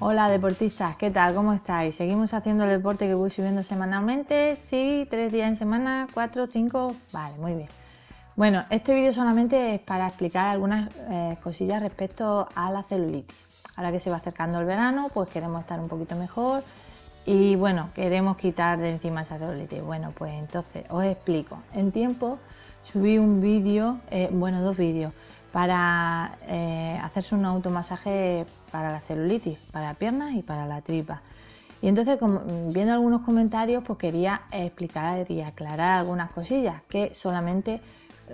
Hola deportistas, ¿qué tal? ¿Cómo estáis? Seguimos haciendo el deporte que voy subiendo semanalmente, sí, tres días en semana, cuatro, cinco, vale, muy bien. Bueno, este vídeo solamente es para explicar algunas eh, cosillas respecto a la celulitis. Ahora que se va acercando el verano, pues queremos estar un poquito mejor, y bueno, queremos quitar de encima esa celulitis. Bueno, pues entonces os explico. En tiempo subí un vídeo, eh, bueno, dos vídeos, para eh, hacerse un automasaje para la celulitis, para piernas y para la tripa. Y entonces, viendo algunos comentarios, pues quería explicar y aclarar algunas cosillas que solamente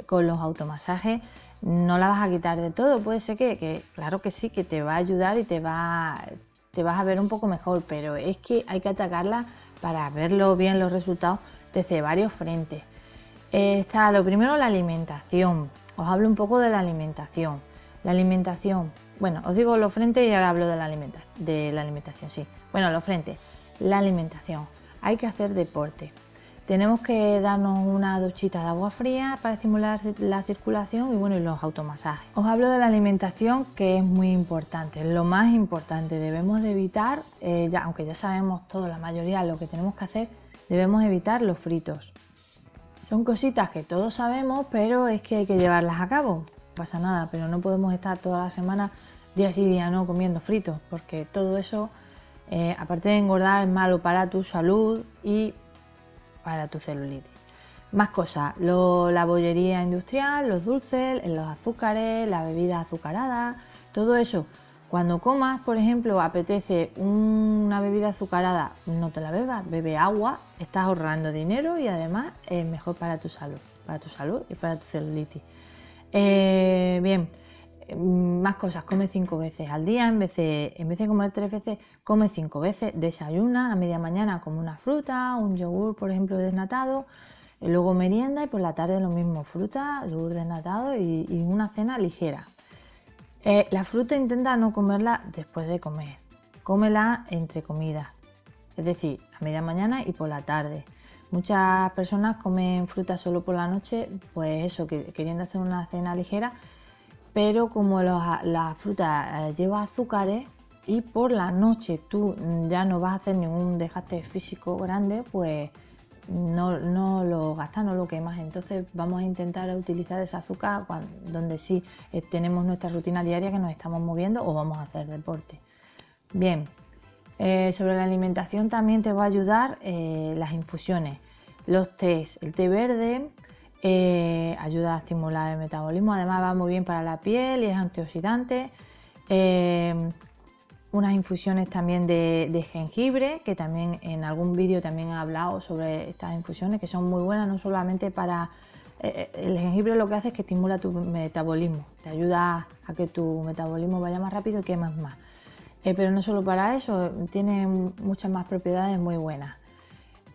con los automasajes no la vas a quitar de todo. Puede ser que, que claro que sí, que te va a ayudar y te va, te vas a ver un poco mejor, pero es que hay que atacarla para verlo bien los resultados desde varios frentes. está lo primero la alimentación. Os hablo un poco de la alimentación. La alimentación, bueno, os digo los frentes y ahora hablo de la, de la alimentación, sí. Bueno, los frentes, la alimentación. Hay que hacer deporte. Tenemos que darnos una duchita de agua fría para estimular la circulación y bueno, y los automasajes. Os hablo de la alimentación que es muy importante, lo más importante. Debemos de evitar, eh, aunque ya sabemos todo, la mayoría lo que tenemos que hacer, debemos evitar los fritos. Son cositas que todos sabemos, pero es que hay que llevarlas a cabo. No pasa nada, pero no podemos estar toda la semana, día sí día no, comiendo fritos, porque todo eso, eh, aparte de engordar, es malo para tu salud y para tu celulitis. Más cosas, la bollería industrial, los dulces, los azúcares, la bebida azucarada, todo eso. Cuando comas, por ejemplo, apetece una bebida azucarada, no te la bebas, bebe agua, estás ahorrando dinero y además es mejor para tu salud, para tu salud y para tu celulitis. Eh, bien, más cosas, come cinco veces al día, en vez, de, en vez de comer tres veces, come cinco veces, desayuna a media mañana como una fruta, un yogur, por ejemplo, desnatado, luego merienda y por la tarde lo mismo, fruta, yogur desnatado y, una cena ligera. Eh, la fruta intenta no comerla después de comer, cómela entre comidas, es decir, a media mañana y por la tarde. Muchas personas comen fruta solo por la noche, pues eso, que, queriendo hacer una cena ligera, pero como la fruta eh, lleva azúcares y por la noche tú ya no vas a hacer ningún desgaste físico grande, pues no, lo gastas, no lo quemas. Entonces vamos a intentar utilizar ese azúcar donde sí eh, tenemos nuestra rutina diaria que nos estamos moviendo o vamos a hacer deporte. Bien, eh, sobre la alimentación también te va a ayudar las infusiones, los tés, el té verde, eh, ayuda a estimular el metabolismo, además va muy bien para la piel y es antioxidante. Eh, unas infusiones también de, jengibre, que también en algún vídeo también he hablado sobre estas infusiones, que son muy buenas, no solamente para... Eh, el jengibre lo que hace es que estimula tu metabolismo, te ayuda a que tu metabolismo vaya más rápido y quemas más. pero no solo para eso, tiene muchas más propiedades muy buenas.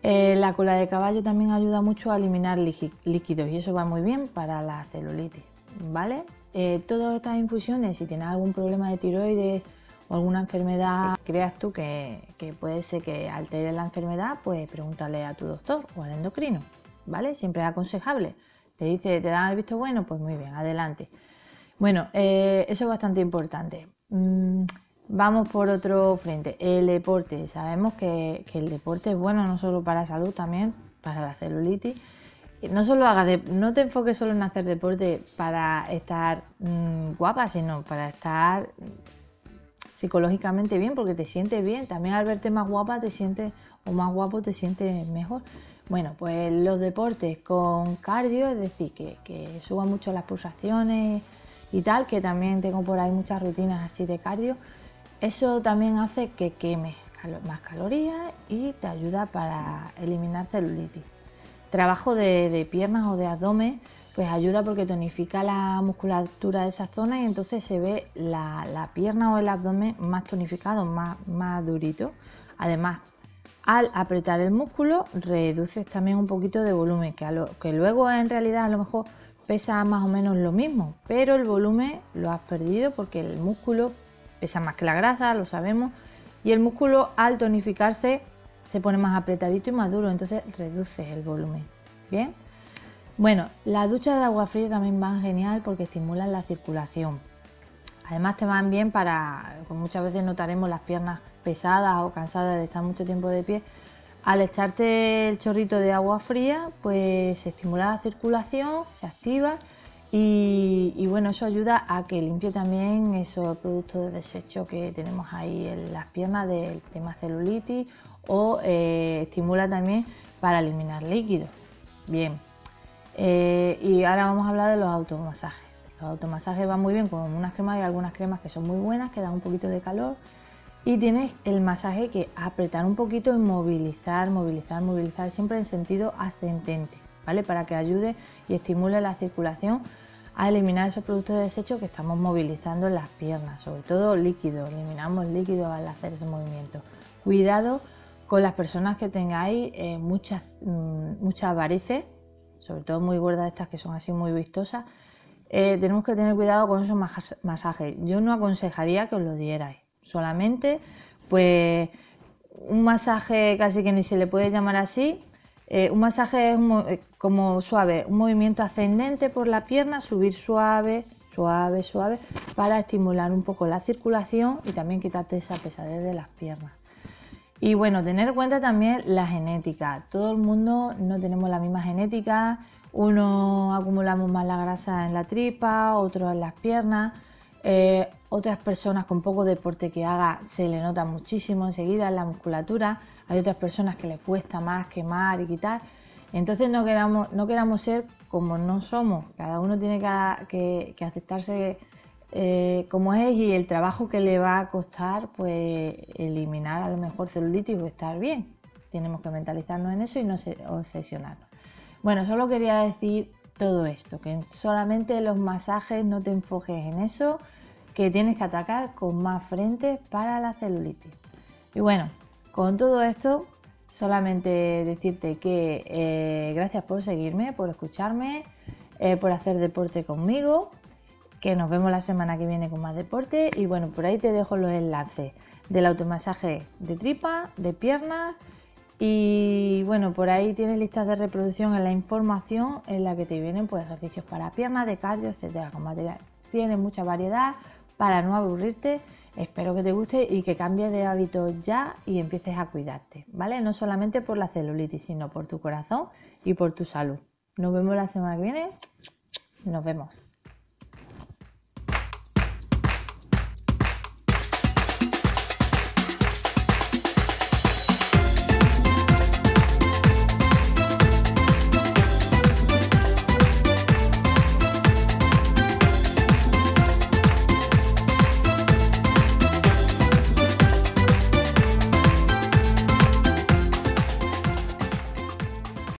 Eh, la cola de caballo también ayuda mucho a eliminar líquidos y eso va muy bien para la celulitis, ¿vale? Eh, todas estas infusiones, si tienes algún problema de tiroides o alguna enfermedad, creas tú que, puede ser que altere la enfermedad, pues pregúntale a tu doctor o al endocrino, ¿vale? Siempre es aconsejable. Te dice, te dan el visto bueno, pues muy bien, adelante. Bueno, eh, eso es bastante importante. Mm, Vamos por otro frente, el deporte. Sabemos que, el deporte es bueno no solo para la salud, también para la celulitis. No solo hagas no te enfoques solo en hacer deporte para estar mm, guapa, sino para estar psicológicamente bien, porque te sientes bien. También al verte más guapa te sientes, o más guapo te sientes mejor. Bueno, pues los deportes con cardio, es decir, que, que suban mucho las pulsaciones y tal, que también tengo por ahí muchas rutinas así de cardio eso también hace que quemes más calorías y te ayuda para eliminar celulitis. Trabajo de, piernas o de abdomen pues ayuda porque tonifica la musculatura de esa zona y entonces se ve la, pierna o el abdomen más tonificado, más, más durito. Además, al apretar el músculo reduces también un poquito de volumen, que luego en realidad a lo mejor pesa más o menos lo mismo, pero el volumen lo has perdido porque el músculo pesa más que la grasa, lo sabemos, y el músculo al tonificarse se pone más apretadito y más duro, entonces reduce el volumen. Bien, bueno, las duchas de agua fría también van genial porque estimulan la circulación. Además te van bien para, pues muchas veces notaremos las piernas pesadas o cansadas de estar mucho tiempo de pie. Al echarte el chorrito de agua fría, pues se estimula la circulación, se activa y, bueno, eso ayuda a que limpie también esos productos de desecho que tenemos ahí en las piernas del tema celulitis o eh, estimula también para eliminar líquidos. Bien, eh, y ahora vamos a hablar de los automasajes. Los automasajes van muy bien con unas cremas y algunas cremas que son muy buenas, que dan un poquito de calor. Y tienes el masaje que apretar un poquito y movilizar, movilizar, movilizar, siempre en sentido ascendente, ¿vale? Para que ayude y estimule la circulación a eliminar esos productos de desecho que estamos movilizando en las piernas, sobre todo líquido, eliminamos líquido al hacer ese movimiento. Cuidado con las personas que tengáis eh, muchas, mm, muchas varices, sobre todo muy gordas estas que son así muy vistosas, eh, tenemos que tener cuidado con esos masajes. Yo no aconsejaría que os lo dierais, solamente pues un masaje casi que ni se le puede llamar así, eh, un masaje es eh, como suave, un movimiento ascendente por la pierna, subir suave, suave, suave, para estimular un poco la circulación y también quitarte esa pesadez de las piernas. Y bueno, tener en cuenta también la genética. Todo el mundo no tenemos la misma genética. Uno acumulamos más la grasa en la tripa, otros en las piernas. Eh, otras personas con poco deporte que haga se le nota muchísimo enseguida en la musculatura. Hay otras personas que les cuesta más quemar y quitar. Entonces no queramos, no queramos ser como no somos. Cada uno tiene que, aceptarse eh, como es y el trabajo que le va a costar pues eliminar a lo mejor celulitis o estar bien. Tenemos que mentalizarnos en eso y no obsesionarnos. Bueno, solo quería decir todo esto, que solamente los masajes no te enfoques en eso, que tienes que atacar con más frente para la celulitis. Y bueno, con todo esto, solamente decirte que eh, gracias por seguirme, por escucharme, eh, por hacer deporte conmigo, que nos vemos la semana que viene con más deporte y bueno, por ahí te dejo los enlaces del automasaje de tripa, de piernas y bueno, por ahí tienes listas de reproducción en la información en la que te vienen pues ejercicios para piernas, de cardio, etcétera, con material. Tiene mucha variedad para no aburrirte. Espero que te guste y que cambies de hábito ya y empieces a cuidarte, ¿vale? No solamente por la celulitis, sino por tu corazón y por tu salud. Nos vemos la semana que viene. Nos vemos.